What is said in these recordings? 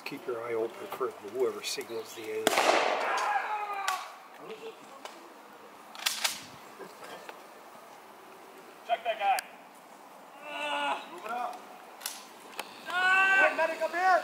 just keep your eye open for whoever signals the end. Check that guy. Uh, Move it up. Uh, medic up here.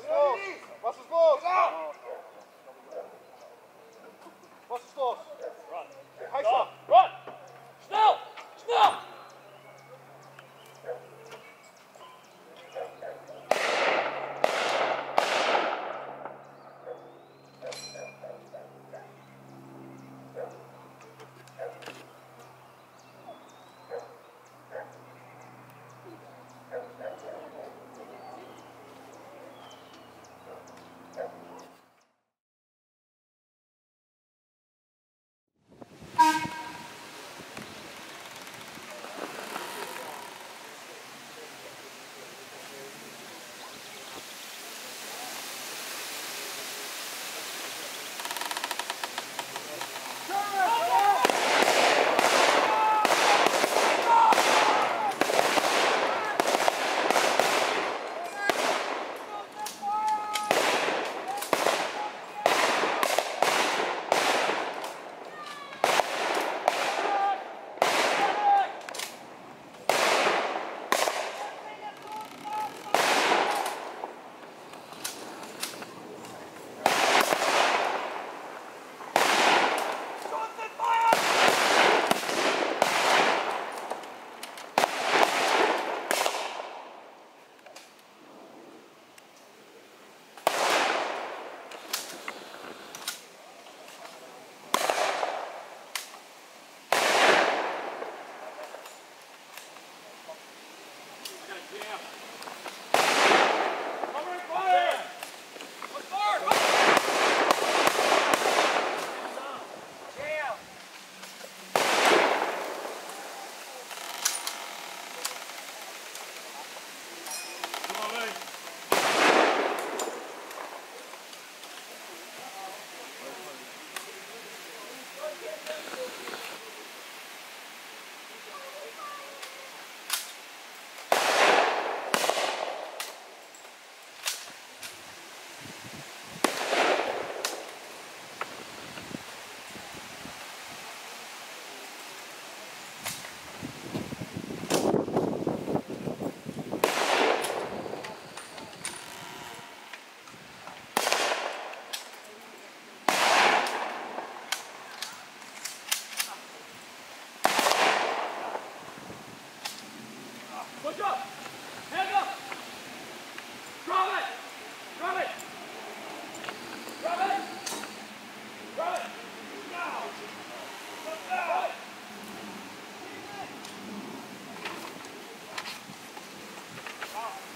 Nossa.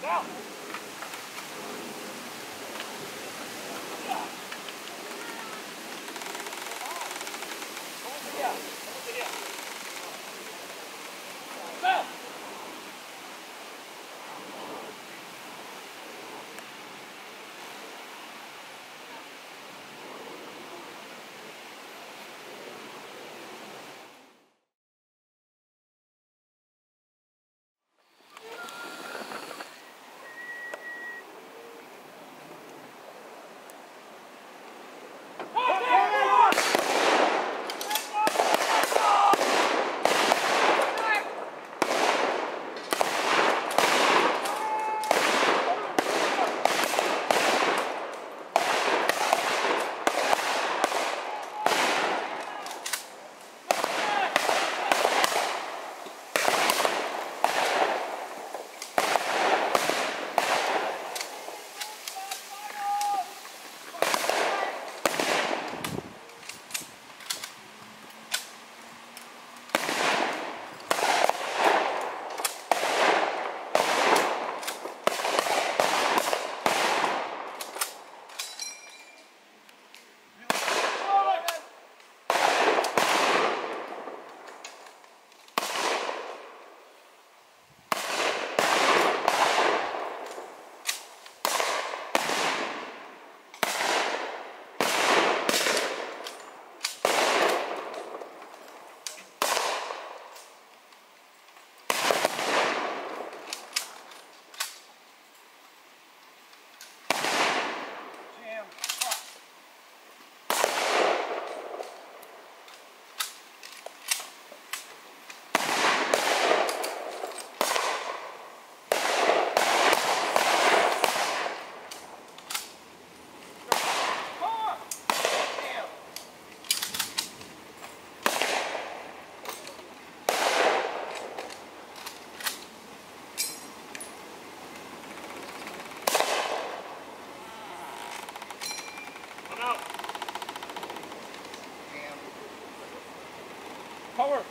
Go. power.